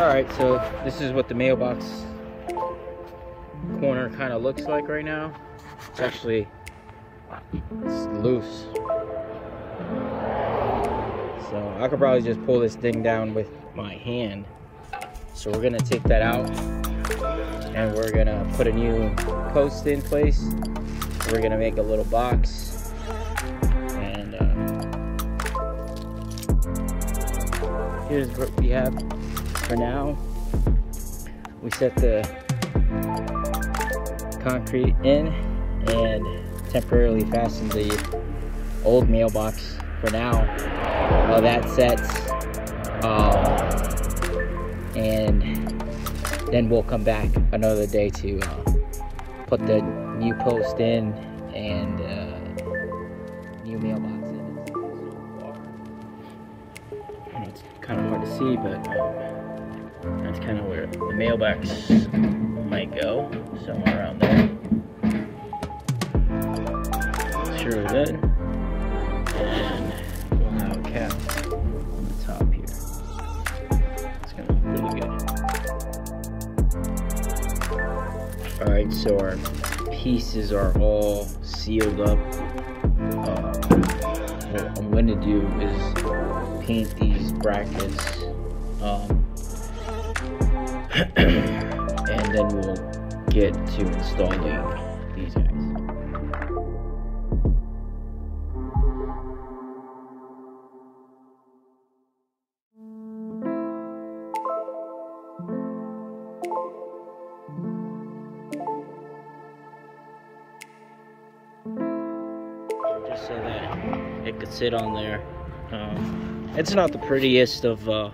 Alright, so this is what the mailbox corner kind of looks like right now. It's actually it's loose. So I could probably just pull this thing down with my hand. So we're gonna take that out and we're gonna put a new post in place. We're gonna make a little box and uh, here's what we have for now. We set the concrete in and temporarily fasten the old mailbox for now while that sets um, and then we'll come back another day to uh, put the new post in and uh, new mailbox in. It's kind of hard to see, but um, that's kind of where the mailbox might go, somewhere around there. Sure is. And we'll a cap on the top here. It's gonna look really good. Alright, so our pieces are all sealed up. Um, what I'm gonna do is paint these brackets. Um, and then we'll get to installing these guys. Just so that it could sit on there. Um, it's not the prettiest of uh,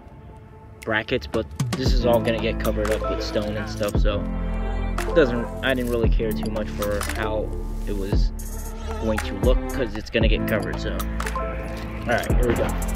brackets, but this is all gonna get covered up with stone and stuff, so it doesn't. I didn't really care too much for how it was going to look because it's gonna get covered. So, all right, here we go.